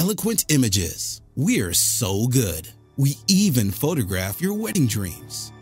Eloquent Images. We're so good. We even photograph your wedding dreams.